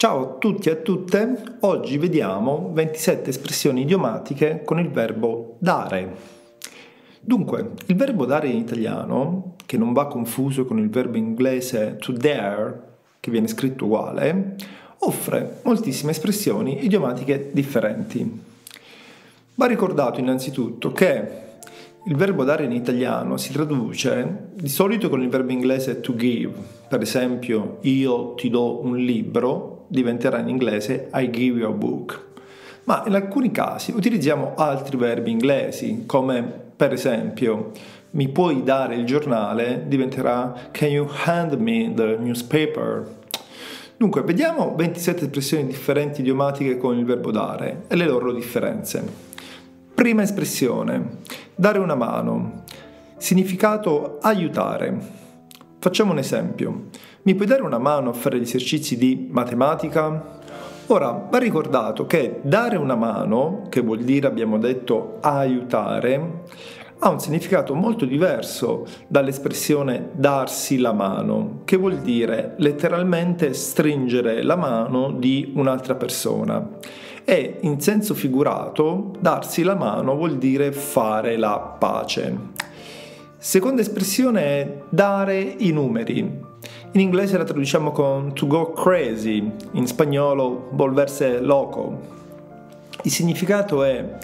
Ciao a tutti e a tutte, oggi vediamo 27 espressioni idiomatiche con il verbo dare. Dunque, il verbo dare in italiano, che non va confuso con il verbo inglese to dare, che viene scritto uguale, offre moltissime espressioni idiomatiche differenti. Va ricordato innanzitutto che il verbo dare in italiano si traduce di solito con il verbo inglese to give, per esempio io ti do un libro diventerà in inglese I give you a book. Ma in alcuni casi utilizziamo altri verbi inglesi, come per esempio mi puoi dare il giornale, diventerà Can you hand me the newspaper? Dunque, vediamo 27 espressioni differenti idiomatiche con il verbo dare e le loro differenze. Prima espressione, dare una mano. Significato aiutare. Facciamo un esempio. Mi puoi dare una mano a fare gli esercizi di matematica? Ora, va ricordato che dare una mano, che vuol dire, abbiamo detto, aiutare, ha un significato molto diverso dall'espressione darsi la mano, che vuol dire letteralmente stringere la mano di un'altra persona. E in senso figurato, darsi la mano vuol dire fare la pace. Seconda espressione è dare i numeri. In inglese la traduciamo con to go crazy, in spagnolo volverse loco. Il significato è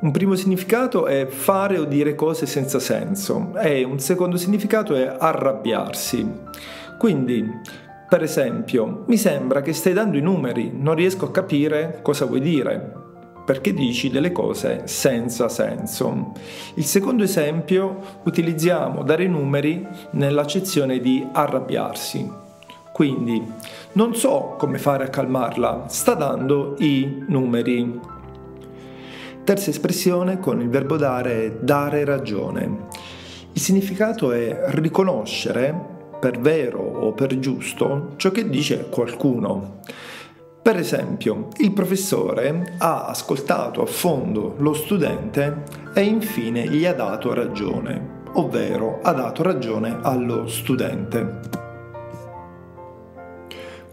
un primo significato è fare o dire cose senza senso e un secondo significato è arrabbiarsi. Quindi, per esempio, mi sembra che stai dando i numeri, non riesco a capire cosa vuoi dire perché dici delle cose senza senso. Il secondo esempio utilizziamo dare numeri nell'accezione di arrabbiarsi. Quindi non so come fare a calmarla, sta dando i numeri. Terza espressione con il verbo dare è dare ragione. Il significato è riconoscere per vero o per giusto ciò che dice qualcuno. Per esempio, il professore ha ascoltato a fondo lo studente e infine gli ha dato ragione, ovvero ha dato ragione allo studente.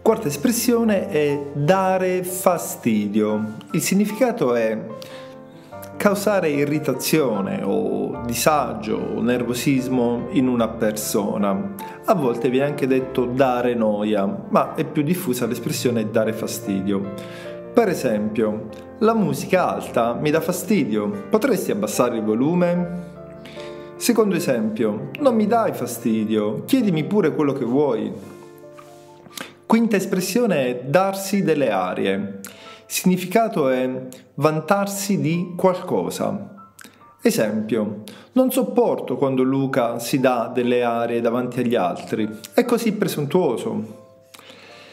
Quarta espressione è dare fastidio. Il significato è causare irritazione o disagio o nervosismo in una persona. A volte viene anche detto dare noia, ma è più diffusa l'espressione dare fastidio. Per esempio, la musica alta mi dà fastidio, potresti abbassare il volume? Secondo esempio, non mi dai fastidio, chiedimi pure quello che vuoi. Quinta espressione è darsi delle arie. Significato è vantarsi di qualcosa. Esempio, non sopporto quando Luca si dà delle arie davanti agli altri, è così presuntuoso.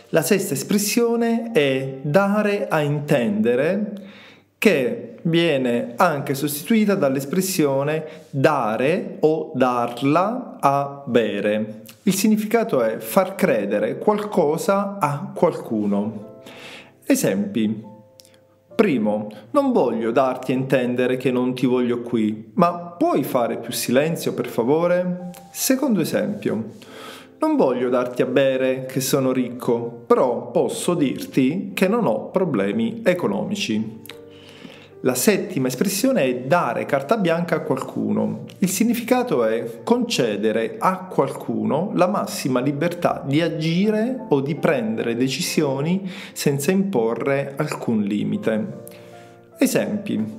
La sesta espressione è dare a intendere che viene anche sostituita dall'espressione dare o darla a bere. Il significato è far credere qualcosa a qualcuno. Esempi. Primo, non voglio darti a intendere che non ti voglio qui, ma puoi fare più silenzio per favore? Secondo esempio, non voglio darti a bere che sono ricco, però posso dirti che non ho problemi economici. La settima espressione è dare carta bianca a qualcuno. Il significato è concedere a qualcuno la massima libertà di agire o di prendere decisioni senza imporre alcun limite. Esempi.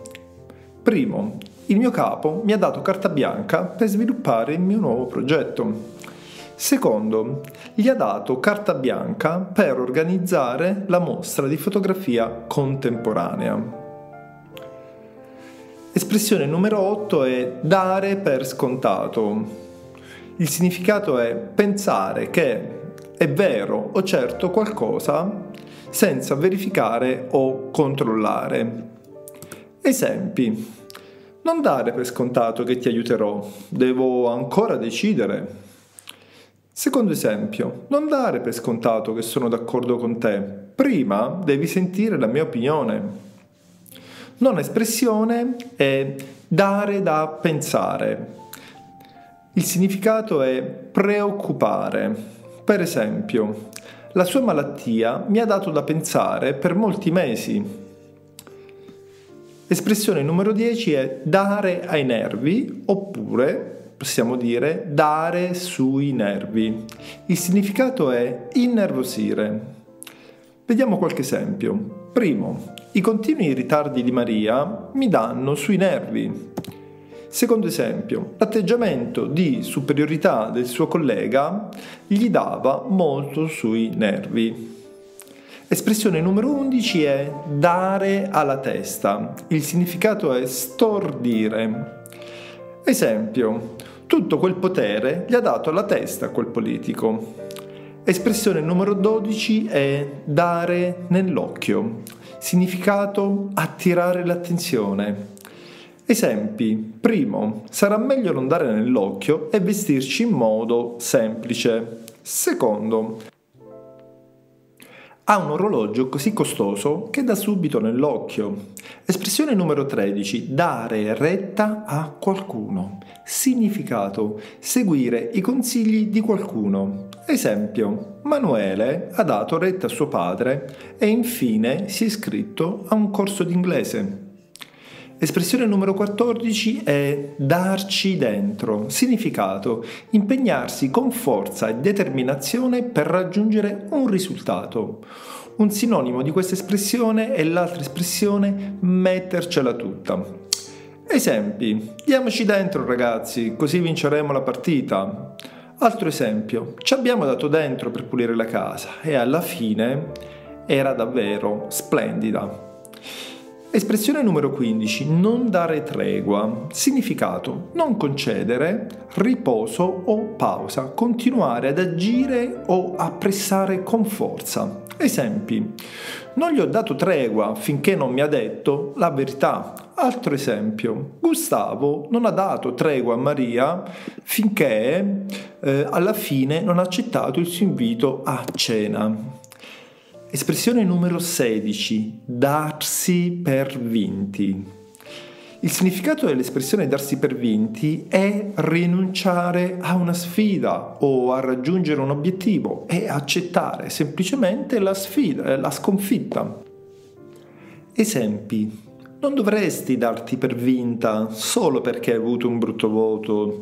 Primo, il mio capo mi ha dato carta bianca per sviluppare il mio nuovo progetto. Secondo, gli ha dato carta bianca per organizzare la mostra di fotografia contemporanea. Espressione numero 8 è dare per scontato. Il significato è pensare che è vero o certo qualcosa senza verificare o controllare. Esempi. Non dare per scontato che ti aiuterò, devo ancora decidere. Secondo esempio, non dare per scontato che sono d'accordo con te, prima devi sentire la mia opinione. Non espressione è dare da pensare. Il significato è preoccupare. Per esempio, La sua malattia mi ha dato da pensare per molti mesi. Espressione numero 10 è dare ai nervi oppure possiamo dire dare sui nervi. Il significato è innervosire. Vediamo qualche esempio. Primo, i continui ritardi di Maria mi danno sui nervi. Secondo esempio, l'atteggiamento di superiorità del suo collega gli dava molto sui nervi. Espressione numero 11 è dare alla testa. Il significato è stordire. Esempio, tutto quel potere gli ha dato alla testa quel politico. Espressione numero 12 è dare nell'occhio. Significato attirare l'attenzione. Esempi. Primo, sarà meglio non dare nell'occhio e vestirci in modo semplice. Secondo, ha un orologio così costoso che dà subito nell'occhio. Espressione numero 13. Dare retta a qualcuno. Significato. Seguire i consigli di qualcuno. Esempio. Manuele ha dato retta a suo padre e infine si è iscritto a un corso d'inglese. Espressione numero 14 è darci dentro, significato impegnarsi con forza e determinazione per raggiungere un risultato. Un sinonimo di questa espressione è l'altra espressione mettercela tutta. Esempi, diamoci dentro ragazzi, così vinceremo la partita. Altro esempio, ci abbiamo dato dentro per pulire la casa e alla fine era davvero splendida. Espressione numero 15. Non dare tregua. Significato. Non concedere riposo o pausa. Continuare ad agire o a pressare con forza. Esempi. Non gli ho dato tregua finché non mi ha detto la verità. Altro esempio. Gustavo non ha dato tregua a Maria finché eh, alla fine non ha accettato il suo invito a cena. Espressione numero 16. Darsi per vinti. Il significato dell'espressione darsi per vinti è rinunciare a una sfida o a raggiungere un obiettivo e accettare semplicemente la sfida, eh, la sconfitta. Esempi. Non dovresti darti per vinta solo perché hai avuto un brutto voto.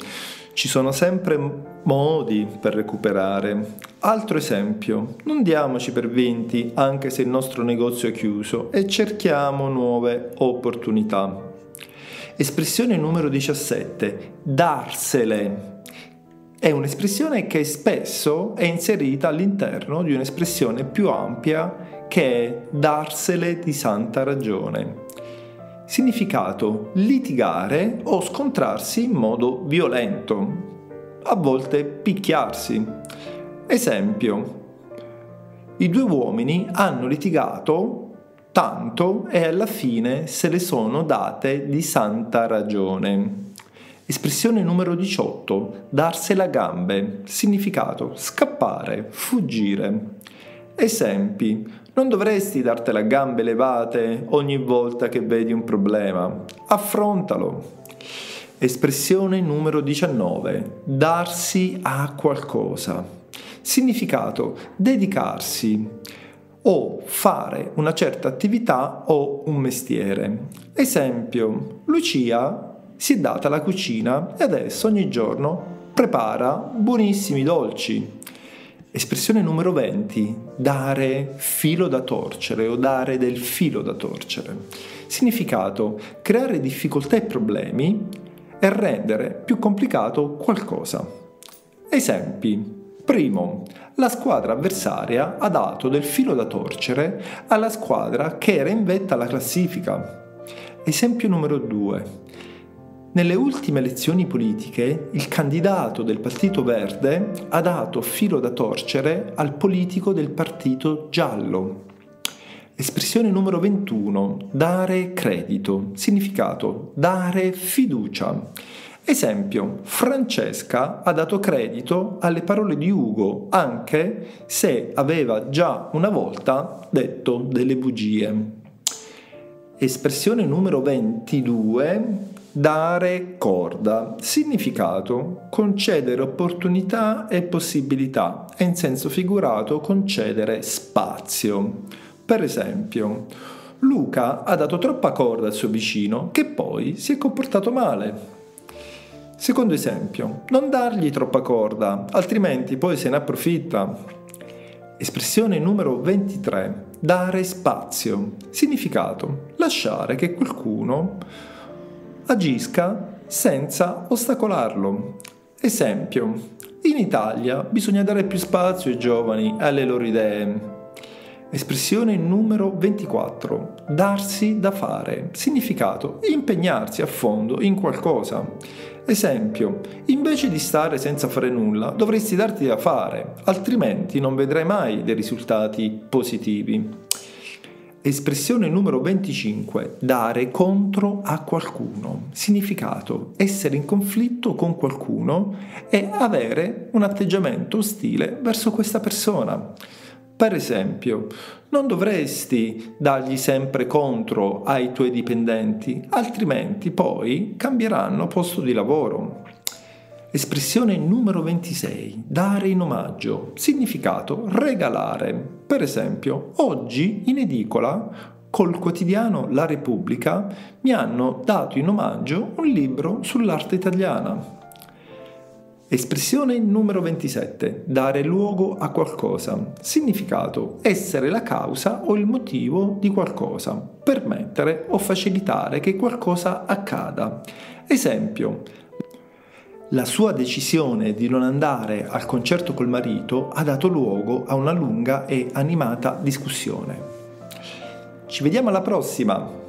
Ci sono sempre modi per recuperare. Altro esempio, non diamoci per vinti anche se il nostro negozio è chiuso e cerchiamo nuove opportunità. Espressione numero 17, darsele. È un'espressione che spesso è inserita all'interno di un'espressione più ampia che è darsele di santa ragione. Significato litigare o scontrarsi in modo violento, a volte picchiarsi. Esempio, i due uomini hanno litigato tanto e alla fine se le sono date di santa ragione. Espressione numero 18, darsela gambe, significato scappare, fuggire. Esempi, non dovresti dartela a gambe levate ogni volta che vedi un problema. Affrontalo. Espressione numero 19. Darsi a qualcosa. Significato dedicarsi o fare una certa attività o un mestiere. Esempio, Lucia si è data alla cucina e adesso ogni giorno prepara buonissimi dolci. Espressione numero 20, dare filo da torcere o dare del filo da torcere. Significato, creare difficoltà e problemi e rendere più complicato qualcosa. Esempi. Primo, la squadra avversaria ha dato del filo da torcere alla squadra che era in vetta alla classifica. Esempio numero 2. Nelle ultime elezioni politiche il candidato del Partito Verde ha dato filo da torcere al politico del Partito Giallo. Espressione numero 21. Dare credito. Significato dare fiducia. Esempio, Francesca ha dato credito alle parole di Ugo anche se aveva già una volta detto delle bugie. Espressione numero 22 Dare corda. Significato concedere opportunità e possibilità e in senso figurato concedere spazio. Per esempio, Luca ha dato troppa corda al suo vicino che poi si è comportato male. Secondo esempio, non dargli troppa corda, altrimenti poi se ne approfitta. Espressione numero 23. Dare spazio. Significato. Lasciare che qualcuno agisca senza ostacolarlo. Esempio. In Italia bisogna dare più spazio ai giovani e alle loro idee. Espressione numero 24. Darsi da fare. Significato. Impegnarsi a fondo in qualcosa. Esempio. Invece di stare senza fare nulla, dovresti darti da fare, altrimenti non vedrai mai dei risultati positivi. Espressione numero 25. Dare contro a qualcuno. Significato. Essere in conflitto con qualcuno e avere un atteggiamento ostile verso questa persona. Per esempio, non dovresti dargli sempre contro ai tuoi dipendenti, altrimenti poi cambieranno posto di lavoro. Espressione numero 26. Dare in omaggio. Significato regalare. Per esempio, oggi in edicola col quotidiano La Repubblica mi hanno dato in omaggio un libro sull'arte italiana. Espressione numero 27. Dare luogo a qualcosa. Significato. Essere la causa o il motivo di qualcosa. Permettere o facilitare che qualcosa accada. Esempio. La sua decisione di non andare al concerto col marito ha dato luogo a una lunga e animata discussione. Ci vediamo alla prossima!